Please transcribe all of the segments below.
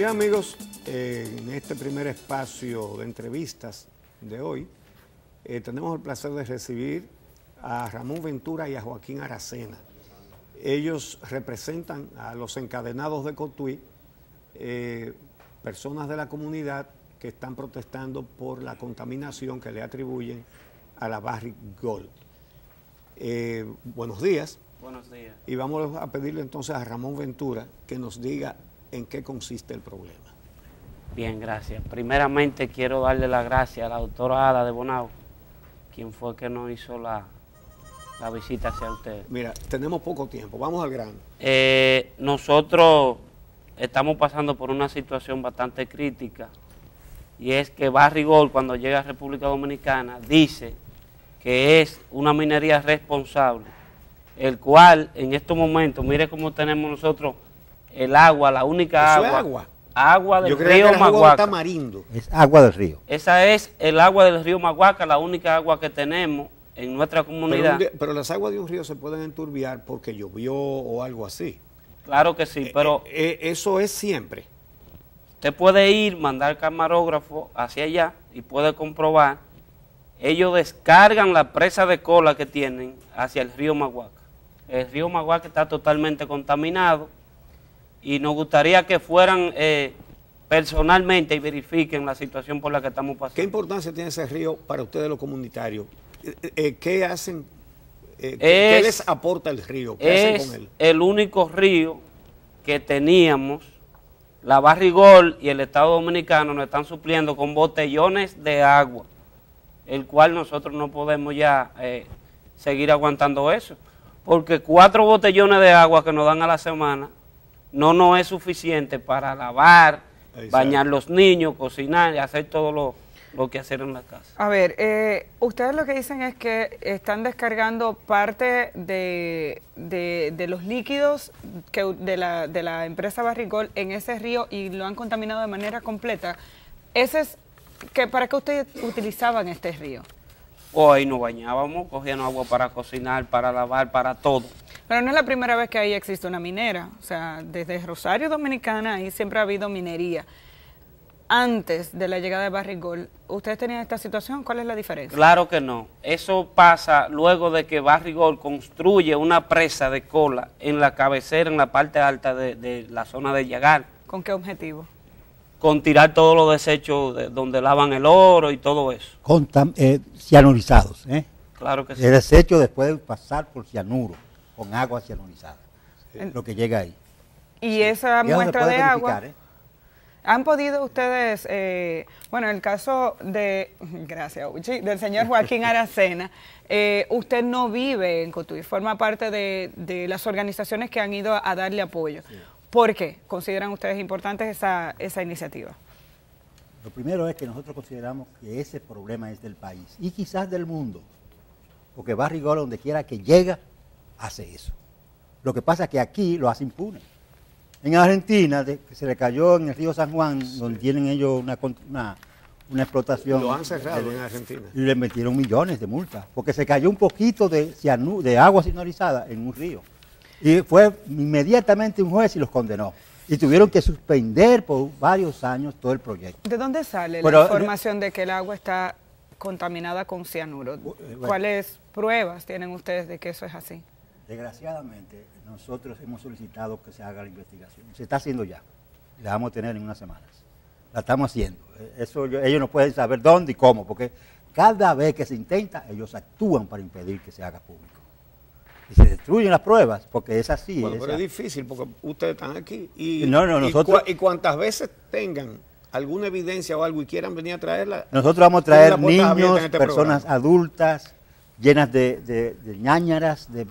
Bien amigos, eh, en este primer espacio de entrevistas de hoy, eh, tenemos el placer de recibir a Ramón Ventura y a Joaquín Aracena. Ellos representan a los encadenados de Cotuí, eh, personas de la comunidad que están protestando por la contaminación que le atribuyen a la Barrick Gold. buenos días. Buenos días. Y vamos a pedirle entonces a Ramón Ventura que nos diga en qué consiste el problema. Bien, gracias. Primeramente quiero darle las gracias a la doctora Ada de Bonao, quien fue que nos hizo la, visita hacia usted. Mira, tenemos poco tiempo, vamos al grano. Eh, nosotros estamos pasando por una situación bastante crítica y es que Barrigol cuando llega a República Dominicana dice que es una minería responsable, el cual en estos momentos, mire cómo tenemos nosotros el agua, la única agua. agua? Agua del río Maguaca. Es agua del río. Esa es el agua del río Maguaca, la única agua que tenemos en nuestra comunidad. Pero, las aguas de un río se pueden enturbiar porque llovió o algo así. Claro que sí, eh, pero... Eh, eh, eso es siempre. Usted puede ir, mandar camarógrafo hacia allá y puede comprobar. Ellos descargan la presa de cola que tienen hacia el río Maguaca. El río Maguaca está totalmente contaminado y nos gustaría que fueran eh, personalmente y verifiquen la situación por la que estamos pasando. ¿Qué importancia tiene ese río para ustedes los comunitarios? Eh, eh, ¿Qué hacen? ¿Qué les aporta el río? ¿Qué hacen con él? el único río que teníamos, la Barrigol y el Estado Dominicano nos están supliendo con botellones de agua, el cual nosotros no podemos ya seguir aguantando eso, porque cuatro botellones de agua que nos dan a la semana no no es suficiente para lavar, bañar los niños, cocinar y hacer todo lo, que hacer en la casa. A ver, eh, ustedes lo que dicen es que están descargando parte de, de, los líquidos que, de, la, de la empresa Barrigol en ese río y lo han contaminado de manera completa. Ese es que ¿Para qué ustedes utilizaban este río? Hoy nos bañábamos, cogíamos agua para cocinar, para lavar, para todo. Pero no es la primera vez que ahí existe una minera. O sea, desde Rosario Dominicana ahí siempre ha habido minería. Antes de la llegada de Barrigol, ¿ustedes tenían esta situación? ¿Cuál es la diferencia? Claro que no. Eso pasa luego de que Barrigol construye una presa de cola en la cabecera, en la parte alta de, la zona de Yagar. ¿Con qué objetivo? Con tirar todos los desechos de donde lavan el oro y todo eso. Con eh, cianurizados, ¿eh? Claro que sí. El desecho después de pasar por cianuro con agua cianonizada, lo que llega ahí. Y esa muestra de agua... ¿eh? ¿Han podido ustedes, eh, bueno, en el caso de, gracias Uchi, del señor Joaquín Aracena, eh, usted no vive en Cotuí, forma parte de, las organizaciones que han ido a, darle apoyo. ¿Por qué consideran ustedes importantes esa, esa iniciativa? Lo primero es que nosotros consideramos que ese problema es del país y quizás del mundo, porque Barrigol, donde quiera que llega, hace eso. Lo que pasa es que aquí lo hace impune. En Argentina, se le cayó en el río San Juan, donde tienen ellos una, una, explotación. Lo han cerrado en Argentina. Y le metieron millones de multas, porque se cayó un poquito de, de agua sinorizada en un río. Y fue inmediatamente un juez y los condenó. Y tuvieron que suspender por varios años todo el proyecto. ¿De dónde sale la información de que el agua está contaminada con cianuro? Eh, ¿Cuáles pruebas tienen ustedes de que eso es así? Desgraciadamente, nosotros hemos solicitado que se haga la investigación. Se está haciendo ya. La vamos a tener en unas semanas. La estamos haciendo. Eh, eso ellos no pueden saber dónde y cómo, porque cada vez que se intenta, ellos actúan para impedir que se haga público. Y se destruyen las pruebas, porque es así. Bueno, pero es difícil, porque ustedes están aquí. Y, no, no, nosotros, y, cuantas veces tengan alguna evidencia o algo y quieran venir a traerla. Nosotros vamos a traer niños, este personas adultas, llenas de, de, de ñañaras, de,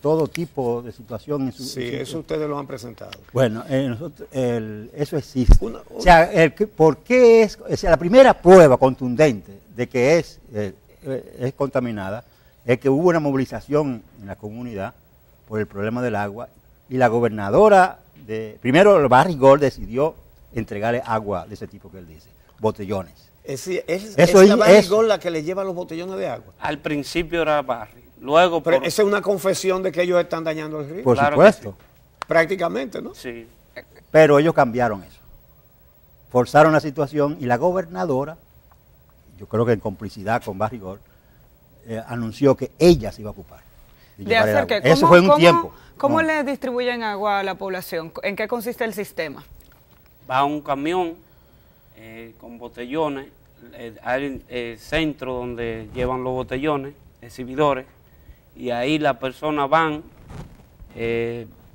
todo tipo de situación. sí, eso ustedes lo han presentado. Bueno, eh, nosotros, eso existe. O sea, el, ¿por qué es, o sea, la primera prueba contundente de que es, eh, eh, es contaminada es que hubo una movilización en la comunidad por el problema del agua y la gobernadora de, primero el Barrigol decidió entregarle agua de ese tipo que él dice, botellones es, es, es la Barry la que le lleva los botellones de agua. Al principio era Barry. Luego, Pero esa es una confesión de que ellos están dañando el río. Por supuesto. Prácticamente, ¿no? Sí. Pero ellos cambiaron eso. forzaron la situación y la gobernadora, yo creo que en complicidad con Barrigol, eh, anunció que ella se iba a ocupar. De, hacer que, Eso fue un tiempo. ¿Cómo le distribuyen agua a la población? ¿En qué consiste el sistema? Va un camión eh, con botellones, eh, hay el centro donde llevan los botellones, exhibidores, y ahí las personas van,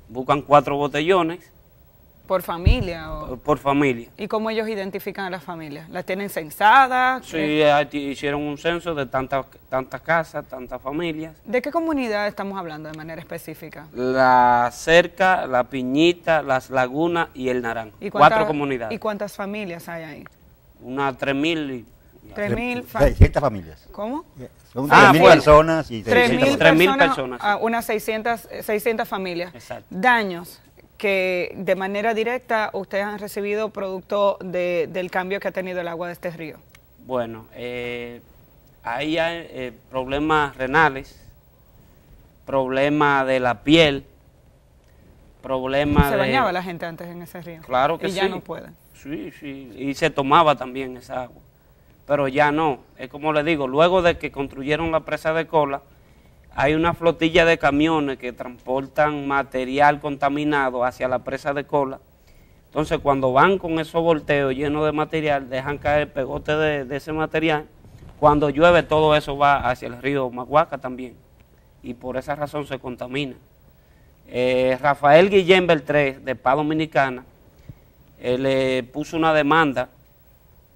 buscan cuatro botellones, ¿Por familia? Por, familia. ¿Y cómo ellos identifican a las familias? ¿Las tienen censadas? Sí, eh, hicieron un censo de tantas tantas casas, tantas familias. ¿De qué comunidad estamos hablando de manera específica? La Cerca, La Piñita, Las Lagunas y El Naranjo. ¿Y Cuatro comunidades. ¿Y cuántas familias hay ahí? Unas 3.000. 3.000 familias. ¿Cómo? Son ah, personas y 3.000 personas. personas. Ah, unas 600, 600 familias. Exacto. Daños que de manera directa ustedes han recibido producto del cambio que ha tenido el agua de este río? Bueno, eh, ahí hay eh, problemas renales, problemas de la piel, problemas ¿Se bañaba la gente antes en ese río? Claro que sí. Y ya no puede. Sí, sí, y se tomaba también esa agua, pero ya no. Es como le digo, luego de que construyeron la presa de cola, hay una flotilla de camiones que transportan material contaminado hacia la presa de cola. Entonces, cuando van con esos volteos llenos de material, dejan caer pegote de, ese material. Cuando llueve, todo eso va hacia el río Maguaca también. Y por esa razón se contamina. Eh, Rafael Guillén Beltré, de Paz Dominicana, le puso una demanda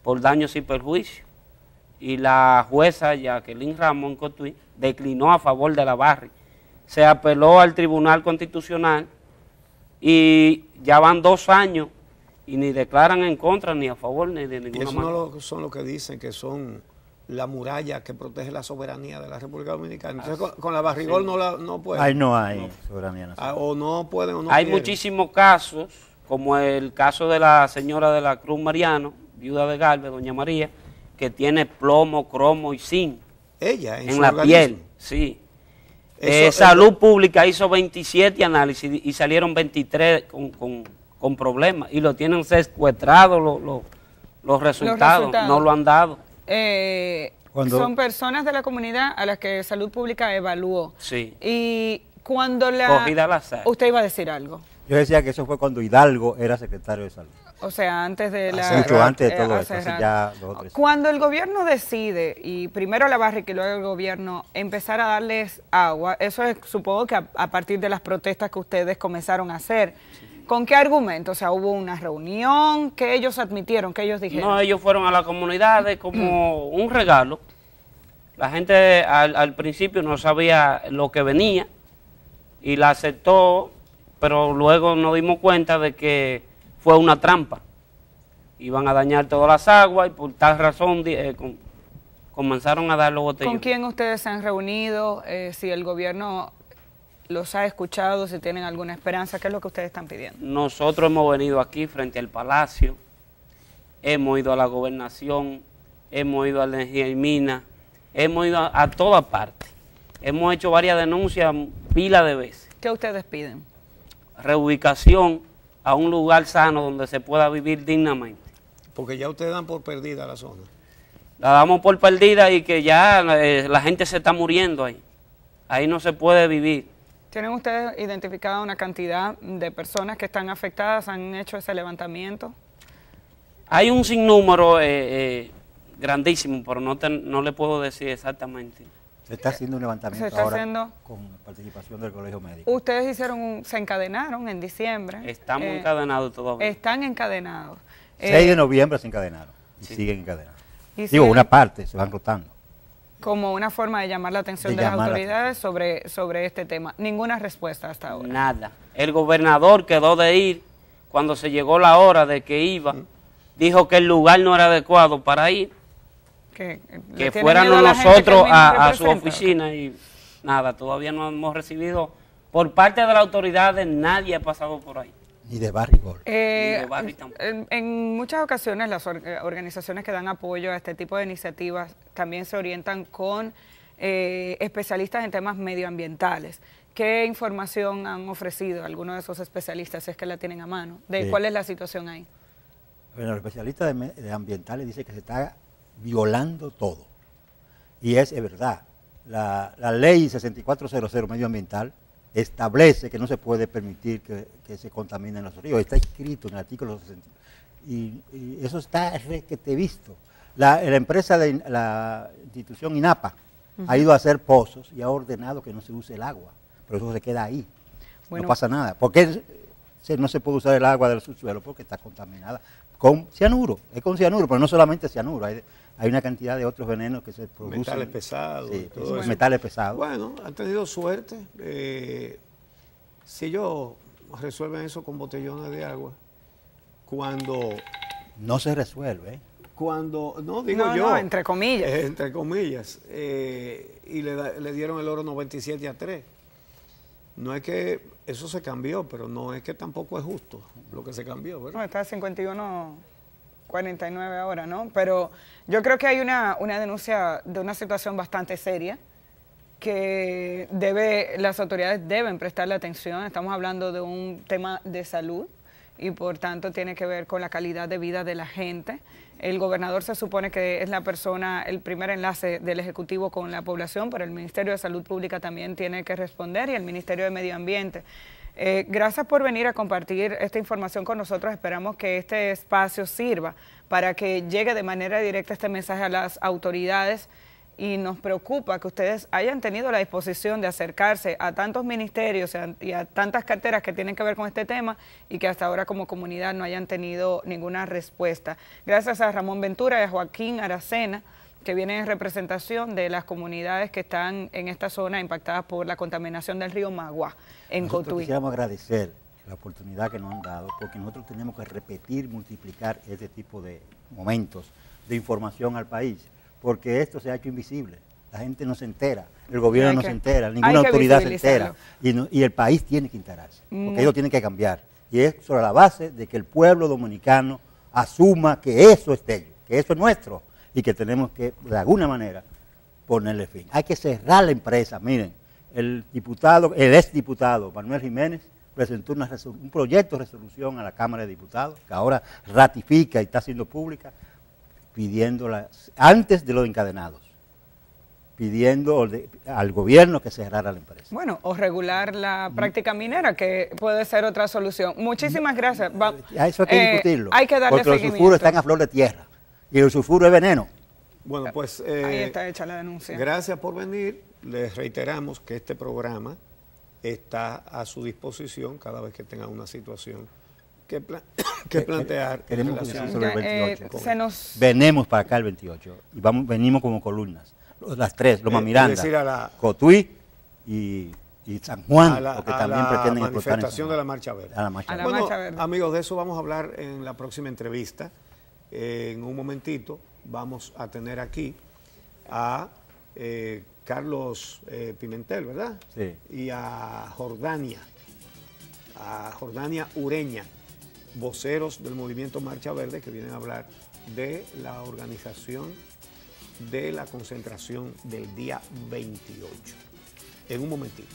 por daños y perjuicios. Y la jueza Jacqueline Ramón Cotuí declinó a favor de la Barri. Se apeló al Tribunal Constitucional y ya van dos años y ni declaran en contra ni a favor ni de ninguna y eso no son los que dicen que son la muralla que protege la soberanía de la República Dominicana. Entonces, con, la barrigol no, la, no pueden. Ahí no hay soberanía ah, o no pueden o no Hay muchísimos casos, como el caso de la señora de la Cruz Mariano, viuda de Galvez, doña María, que tiene plomo, cromo y zinc ella, en, la piel, sí. Eh, Salud Pública hizo 27 análisis y salieron 23 con, problemas y lo tienen secuestrado los, resultados, no lo han dado. Eh, son personas de la comunidad a las que Salud Pública evaluó. Sí. Y cuando la... Usted iba a decir algo. Yo decía que eso fue cuando Hidalgo era secretario de Salud. O sea, antes de la... Mucho antes de todo eh, eso, ya Cuando el gobierno decide, y primero la barra y luego el gobierno, empezar a darles agua, eso es supongo que a, partir de las protestas que ustedes comenzaron a hacer, ¿con qué argumento? O sea, hubo una reunión que ellos admitieron, que ellos dijeron. No, ellos fueron a la comunidad como un regalo. La gente al, al principio no sabía lo que venía y la aceptó, pero luego nos dimos cuenta de que fue una trampa. Iban a dañar todas las aguas y por tal razón eh, comenzaron a dar los botellones. ¿Con quién ustedes se han reunido? Eh, si el gobierno los ha escuchado, si tienen alguna esperanza, ¿qué es lo que ustedes están pidiendo? Nosotros hemos venido aquí frente al Palacio, hemos ido a la gobernación, hemos ido a la energía y mina, hemos ido a, a todas partes. Hemos hecho varias denuncias pila de veces. ¿Qué ustedes piden? Reubicación a un lugar sano donde se pueda vivir dignamente. Porque ya ustedes dan por perdida la zona. La damos por perdida y que ya eh, la gente se está muriendo ahí. Ahí no se puede vivir. ¿Tienen ustedes identificado una cantidad de personas que están afectadas? ¿Han hecho ese levantamiento? Hay un sinnúmero eh, eh, grandísimo, pero no, no le puedo decir exactamente. Se está haciendo un levantamiento se está ahora haciendo, con participación del Colegio Médico. Ustedes hicieron se encadenaron en diciembre. Estamos eh, encadenados todavía. Están encadenados. 6 de eh, noviembre se encadenaron y siguen encadenados. Digo, una parte, se van rotando. Como una forma de llamar la atención de, las autoridades sobre, sobre este tema. Ninguna respuesta hasta ahora. Nada. El gobernador quedó de ir cuando se llegó la hora de que iba. Dijo que el lugar no era adecuado para ir que, fueran nosotros a, su oficina y nada, todavía no hemos recibido por parte de las autoridades, nadie ha pasado por ahí. Ni de Barrigol. Eh, en, muchas ocasiones las eh, organizaciones que dan apoyo a este tipo de iniciativas también se orientan con eh, especialistas en temas medioambientales. ¿Qué información han ofrecido algunos de esos especialistas, si es que la tienen a mano? ¿De cuál es la situación ahí? Bueno, los especialistas de, ambientales dicen que se está violando todo. Y es, verdad. La, ley 6400 medioambiental establece que no se puede permitir que, se contaminen los ríos. Está escrito en el artículo 60. Y, eso está que te he visto. La, empresa de la institución INAPA ha ido a hacer pozos y ha ordenado que no se use el agua, pero eso se queda ahí. no pasa nada. ¿Por qué no se puede usar el agua del subsuelo? Porque está contaminada con cianuro. Es con cianuro, pero no solamente cianuro. Hay, una cantidad de otros venenos que se producen. Metales pesados. Sí, metales pesados. Bueno, han tenido suerte. Eh, si ellos resuelven eso con botellones de agua, cuando... No se resuelve. Cuando, no, digo yo. entre comillas. Eh, entre comillas. Eh, y le, le, dieron el oro 97 a 3. No es que eso se cambió, pero no es que tampoco es justo lo que se cambió, ¿verdad? No, está 51 49 ahora, ¿no? Pero yo creo que hay una, una denuncia de una situación bastante seria que debe, las autoridades deben prestarle atención. Estamos hablando de un tema de salud y por tanto tiene que ver con la calidad de vida de la gente. El gobernador se supone que es la persona, el primer enlace del Ejecutivo con la población, pero el Ministerio de Salud Pública también tiene que responder y el Ministerio de Medio Ambiente. Eh, gracias por venir a compartir esta información con nosotros. Esperamos que este espacio sirva para que llegue de manera directa este mensaje a las autoridades y nos preocupa que ustedes hayan tenido la disposición de acercarse a tantos ministerios y a tantas carteras que tienen que ver con este tema y que hasta ahora como comunidad no hayan tenido ninguna respuesta. Gracias a Ramón Ventura y a Joaquín Aracena que vienen en representación de las comunidades que están en esta zona impactadas por la contaminación del río Magua en nosotros Cotuí. Quisiéramos agradecer la oportunidad que nos han dado porque nosotros tenemos que repetir, multiplicar este tipo de momentos de información al país porque esto se ha hecho invisible. La gente no se entera, el gobierno no se entera, ninguna autoridad se entera. Y, el país tiene que enterarse, porque mm. ellos tienen que cambiar. Y es sobre la base de que el pueblo dominicano asuma que eso es de ellos, que eso es nuestro y que tenemos que, de alguna manera, ponerle fin. Hay que cerrar la empresa. Miren, el diputado, el exdiputado Manuel Jiménez presentó un proyecto de resolución a la Cámara de Diputados, que ahora ratifica y está siendo pública, pidiéndola antes de los encadenados, pidiendo al gobierno que cerrara la empresa. Bueno, o regular la práctica minera, que puede ser otra solución. Muchísimas gracias. eso hay que eh, discutirlo. Hay que darle porque los sulfuros están a flor de tierra y el sulfuro es veneno. Bueno, pues... Eh, Ahí está hecha la denuncia. Gracias por venir. Les reiteramos que este programa está a su disposición cada vez que tengan una situación que, plantear. Queremos sobre el 28. Eh, Venemos para acá el 28 y vamos, venimos como columnas. Las tres, Loma eh, Miranda, Cotuí y, San Juan, porque también pretenden la manifestación de la Marcha Verde. A la Marcha, Verde. Amigos, de eso vamos a hablar en la próxima entrevista. Eh, en un momentito vamos a tener aquí a Carlos Pimentel, ¿verdad? Sí. Y a Jordania, a Jordania Ureña voceros del movimiento Marcha Verde que vienen a hablar de la organización de la concentración del día 28. En un momentito.